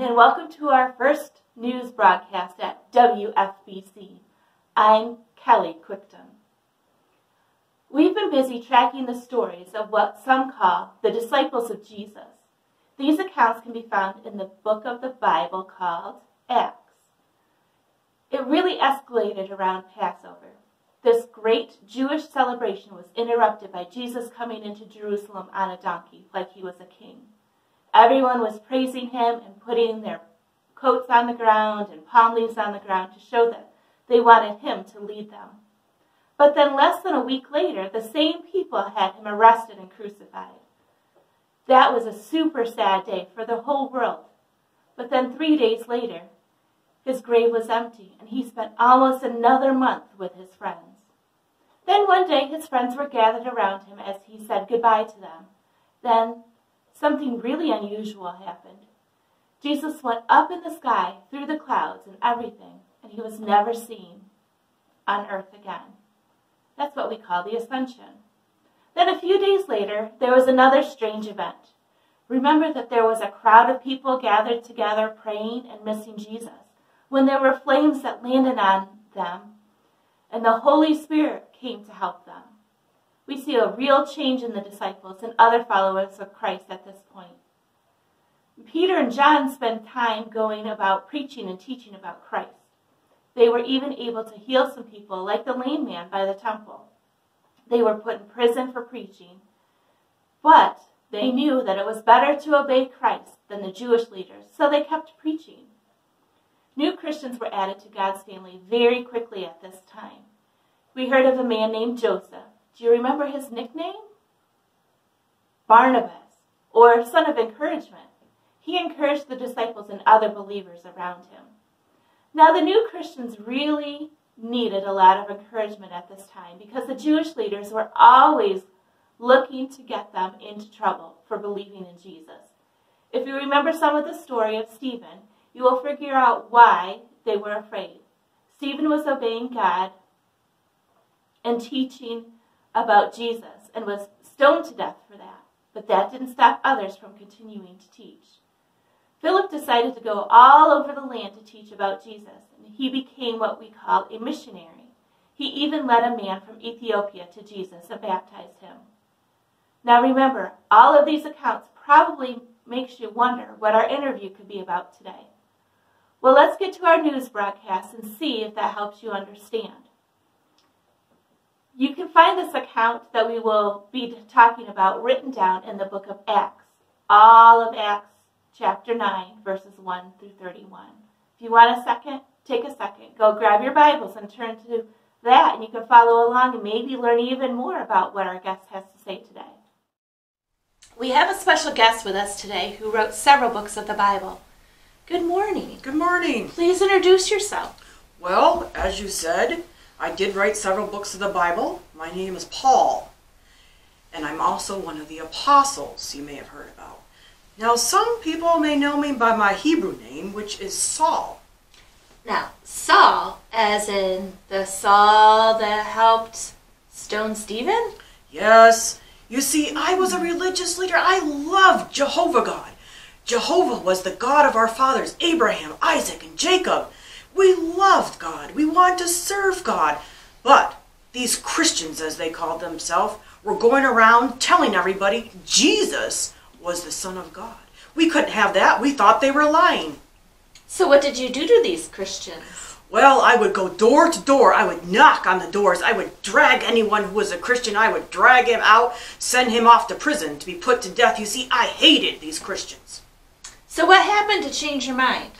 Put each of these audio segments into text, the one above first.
and welcome to our first news broadcast at WFBC. I'm Kelly Quickton. We've been busy tracking the stories of what some call the disciples of Jesus. These accounts can be found in the book of the Bible called Acts. It really escalated around Passover. This great Jewish celebration was interrupted by Jesus coming into Jerusalem on a donkey like he was a king. Everyone was praising him and putting their coats on the ground and palm leaves on the ground to show that they wanted him to lead them. But then less than a week later, the same people had him arrested and crucified. That was a super sad day for the whole world. But then three days later, his grave was empty, and he spent almost another month with his friends. Then one day his friends were gathered around him as he said goodbye to them. Then something really unusual happened. Jesus went up in the sky through the clouds and everything, and he was never seen on earth again. That's what we call the ascension. Then a few days later, there was another strange event. Remember that there was a crowd of people gathered together praying and missing Jesus. When there were flames that landed on them, and the Holy Spirit came to help them we see a real change in the disciples and other followers of Christ at this point. Peter and John spent time going about preaching and teaching about Christ. They were even able to heal some people, like the lame man by the temple. They were put in prison for preaching, but they knew that it was better to obey Christ than the Jewish leaders, so they kept preaching. New Christians were added to God's family very quickly at this time. We heard of a man named Joseph do you remember his nickname? Barnabas, or son of encouragement. He encouraged the disciples and other believers around him. Now, the new Christians really needed a lot of encouragement at this time because the Jewish leaders were always looking to get them into trouble for believing in Jesus. If you remember some of the story of Stephen, you will figure out why they were afraid. Stephen was obeying God and teaching about Jesus and was stoned to death for that. But that didn't stop others from continuing to teach. Philip decided to go all over the land to teach about Jesus, and he became what we call a missionary. He even led a man from Ethiopia to Jesus and baptized him. Now remember, all of these accounts probably makes you wonder what our interview could be about today. Well, let's get to our news broadcast and see if that helps you understand. You can find this account that we will be talking about written down in the book of Acts, all of Acts chapter 9, verses 1 through 31. If you want a second, take a second. Go grab your Bibles and turn to that, and you can follow along and maybe learn even more about what our guest has to say today. We have a special guest with us today who wrote several books of the Bible. Good morning. Good morning. Please introduce yourself. Well, as you said, I did write several books of the Bible. My name is Paul, and I'm also one of the apostles you may have heard about. Now, some people may know me by my Hebrew name, which is Saul. Now, Saul, as in the Saul that helped stone Stephen? Yes. You see, I was a religious leader. I loved Jehovah God. Jehovah was the God of our fathers, Abraham, Isaac, and Jacob. We loved God. We wanted to serve God. But these Christians, as they called themselves, were going around telling everybody Jesus was the Son of God. We couldn't have that. We thought they were lying. So what did you do to these Christians? Well, I would go door to door. I would knock on the doors. I would drag anyone who was a Christian. I would drag him out, send him off to prison to be put to death. You see, I hated these Christians. So what happened to change your mind?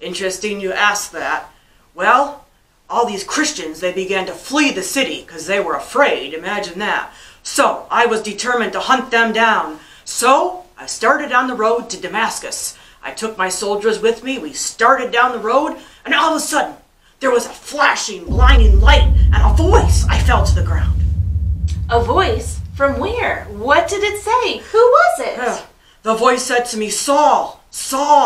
Interesting you ask that. Well, all these Christians, they began to flee the city because they were afraid. Imagine that. So I was determined to hunt them down. So I started on the road to Damascus. I took my soldiers with me. We started down the road, and all of a sudden, there was a flashing, blinding light and a voice. I fell to the ground. A voice? From where? What did it say? Who was it? The voice said to me, Saul, Saul,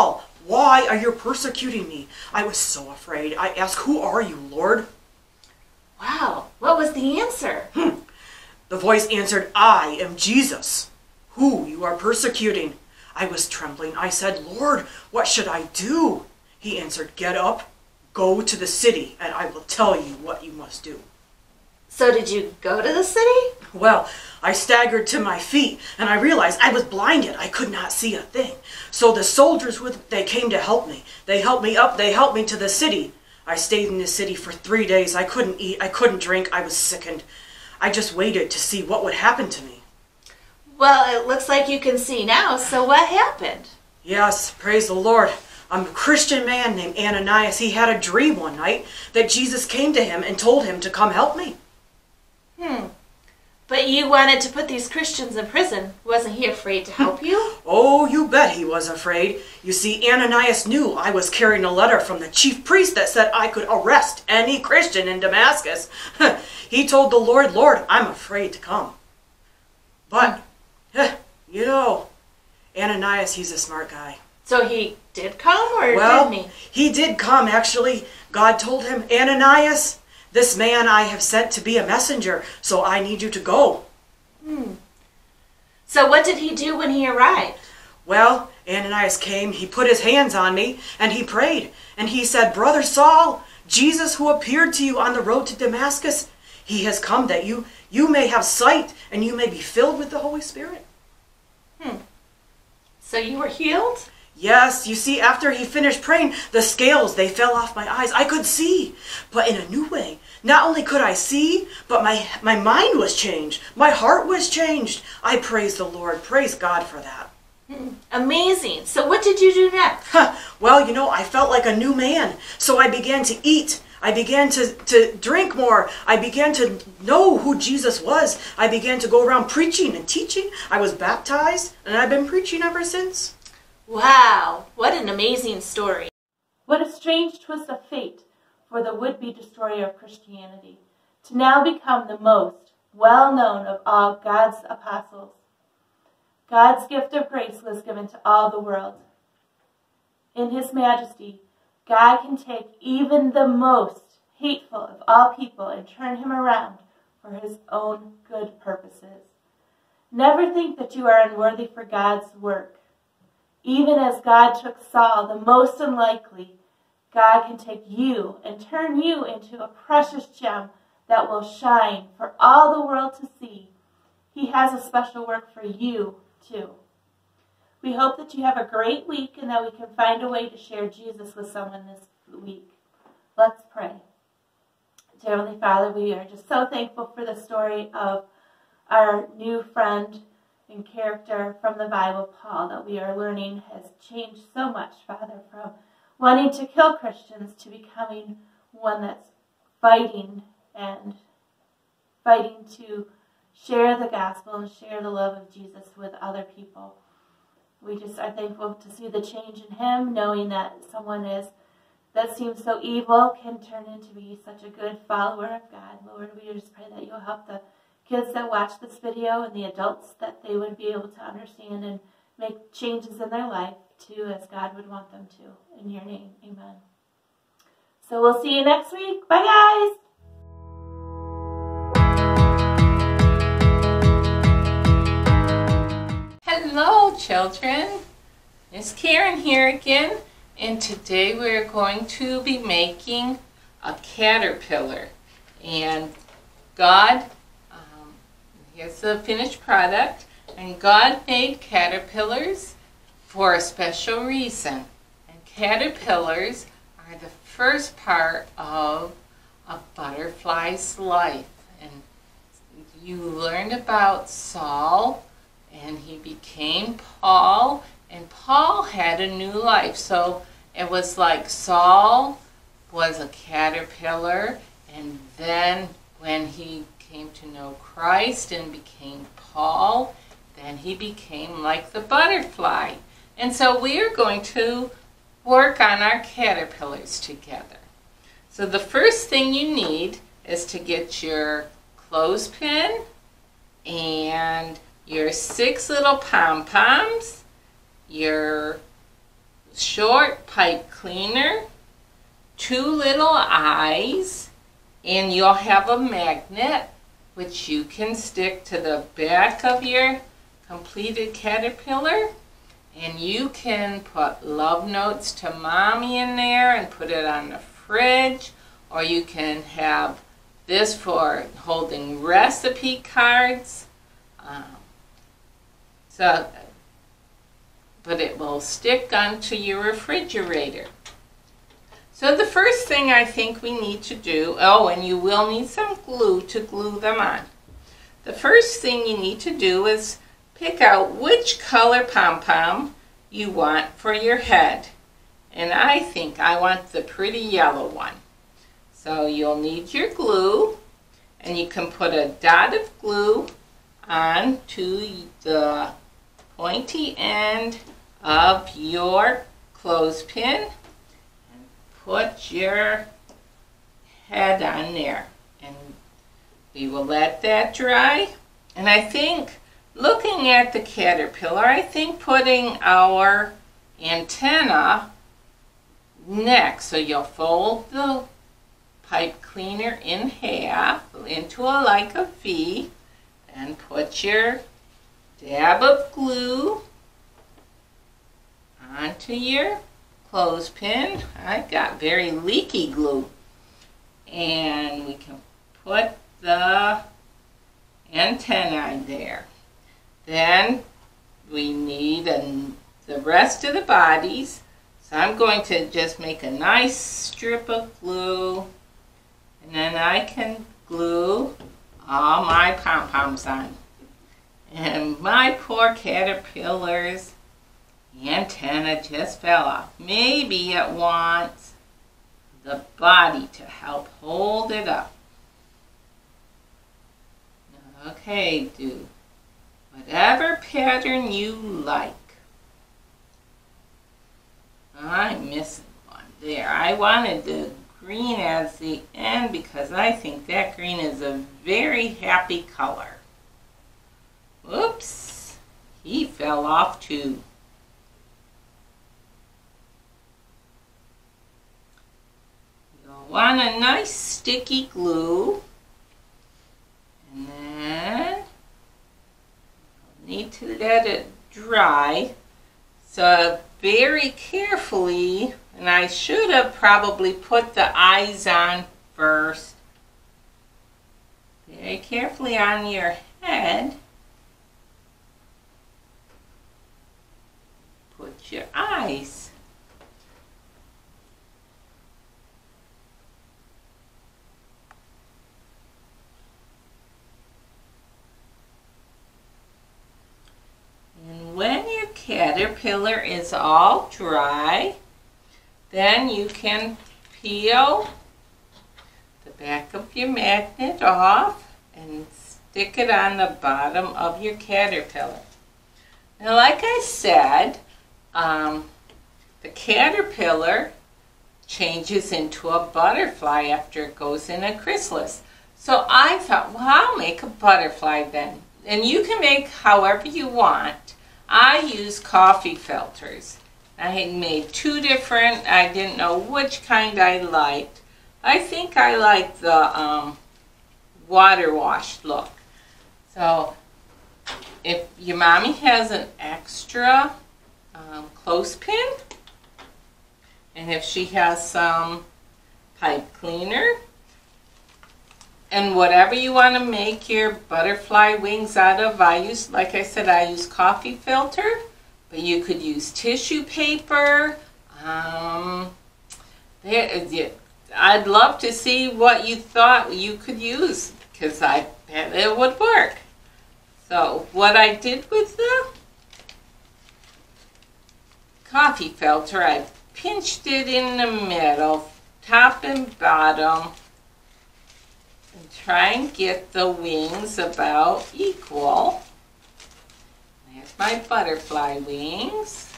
why are you persecuting me? I was so afraid. I asked, Who are you, Lord? Wow, what was the answer? Hmm. The voice answered, I am Jesus, who you are persecuting. I was trembling. I said, Lord, what should I do? He answered, Get up, go to the city, and I will tell you what you must do. So did you go to the city? Well, I staggered to my feet and I realized I was blinded. I could not see a thing. So the soldiers with they came to help me. They helped me up. They helped me to the city. I stayed in the city for 3 days. I couldn't eat. I couldn't drink. I was sickened. I just waited to see what would happen to me. Well, it looks like you can see now. So what happened? Yes, praise the Lord. I'm a Christian man named Ananias, he had a dream one night that Jesus came to him and told him to come help me. Hmm. But you wanted to put these Christians in prison. Wasn't he afraid to help you? Oh, you bet he was afraid. You see, Ananias knew I was carrying a letter from the chief priest that said I could arrest any Christian in Damascus. he told the Lord, Lord, I'm afraid to come. But, eh, you know, Ananias, he's a smart guy. So he did come, or well, didn't he? He did come, actually. God told him, Ananias, this man I have sent to be a messenger, so I need you to go. Hmm. So what did he do when he arrived? Well, Ananias came, he put his hands on me, and he prayed. And he said, Brother Saul, Jesus who appeared to you on the road to Damascus, he has come that you, you may have sight and you may be filled with the Holy Spirit. Hmm. So you were healed? Yes, you see, after he finished praying, the scales, they fell off my eyes. I could see, but in a new way. Not only could I see, but my, my mind was changed. My heart was changed. I praise the Lord. Praise God for that. Amazing. So what did you do next? Huh. Well, you know, I felt like a new man. So I began to eat. I began to, to drink more. I began to know who Jesus was. I began to go around preaching and teaching. I was baptized, and I've been preaching ever since. Wow, what an amazing story. What a strange twist of fate for the would-be destroyer of Christianity to now become the most well-known of all God's apostles. God's gift of grace was given to all the world. In his majesty, God can take even the most hateful of all people and turn him around for his own good purposes. Never think that you are unworthy for God's work. Even as God took Saul, the most unlikely, God can take you and turn you into a precious gem that will shine for all the world to see. He has a special work for you, too. We hope that you have a great week and that we can find a way to share Jesus with someone this week. Let's pray. Dear Heavenly Father, we are just so thankful for the story of our new friend, and character from the Bible, Paul, that we are learning has changed so much, Father, from wanting to kill Christians to becoming one that's fighting and fighting to share the gospel and share the love of Jesus with other people. We just are thankful to see the change in him, knowing that someone is that seems so evil can turn into be such a good follower of God. Lord, we just pray that you'll help the kids that watch this video and the adults that they would be able to understand and make changes in their life too as God would want them to. In your name, amen. So we'll see you next week. Bye guys! Hello children, Miss Karen here again and today we're going to be making a caterpillar and God Here's the finished product. And God made caterpillars for a special reason. And caterpillars are the first part of a butterfly's life. And you learned about Saul, and he became Paul, and Paul had a new life. So it was like Saul was a caterpillar, and then when he came to know Christ and became Paul, then he became like the butterfly. And so we are going to work on our caterpillars together. So the first thing you need is to get your clothespin and your six little pom-poms, your short pipe cleaner, two little eyes, and you'll have a magnet which you can stick to the back of your completed caterpillar. And you can put love notes to mommy in there and put it on the fridge. Or you can have this for holding recipe cards. Um, so, but it will stick onto your refrigerator. So the first thing I think we need to do, oh, and you will need some glue to glue them on. The first thing you need to do is pick out which color pom-pom you want for your head. And I think I want the pretty yellow one. So you'll need your glue, and you can put a dot of glue onto the pointy end of your clothespin put your head on there. And we will let that dry. And I think looking at the caterpillar I think putting our antenna next so you'll fold the pipe cleaner in half into a like a V and put your dab of glue onto your clothespin. I got very leaky glue. And we can put the antennae there. Then we need the rest of the bodies. So I'm going to just make a nice strip of glue. And then I can glue all my pom-poms on. And my poor caterpillars the antenna just fell off. Maybe it wants the body to help hold it up. Okay, do whatever pattern you like. I'm missing one there. I wanted the green as the end because I think that green is a very happy color. Whoops, he fell off too. Want a nice sticky glue. And then need to let it dry. So very carefully, and I should have probably put the eyes on first. Very carefully on your head. Put your eyes. Caterpillar is all dry, then you can peel the back of your magnet off and stick it on the bottom of your caterpillar. Now like I said, um, the caterpillar changes into a butterfly after it goes in a chrysalis. So I thought, well, I'll make a butterfly then. And you can make however you want. I use coffee filters. I had made two different. I didn't know which kind I liked. I think I like the um, water wash look. So if your mommy has an extra um, clothespin, and if she has some pipe cleaner, and whatever you want to make your butterfly wings out of, I use, like I said, I use coffee filter, but you could use tissue paper. Um, I'd love to see what you thought you could use because I bet it would work. So what I did with the coffee filter, I pinched it in the middle, top and bottom, try and get the wings about equal. There's my butterfly wings.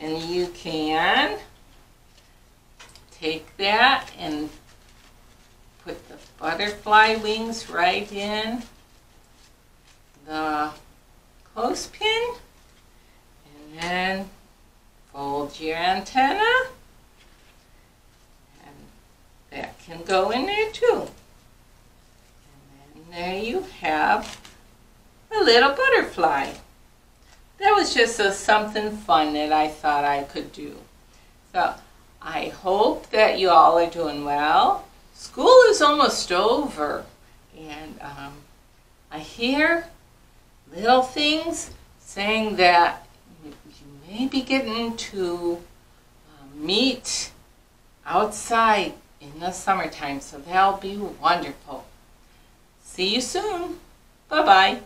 And you can take that and put the butterfly wings right in the clothespin and then fold your antenna that can go in there too. And there you have a little butterfly. that was just a, something fun that I thought I could do. So I hope that you all are doing well. School is almost over, and um, I hear little things saying that you may be getting to uh, meet outside in the summertime, so that'll be wonderful. See you soon. Bye-bye.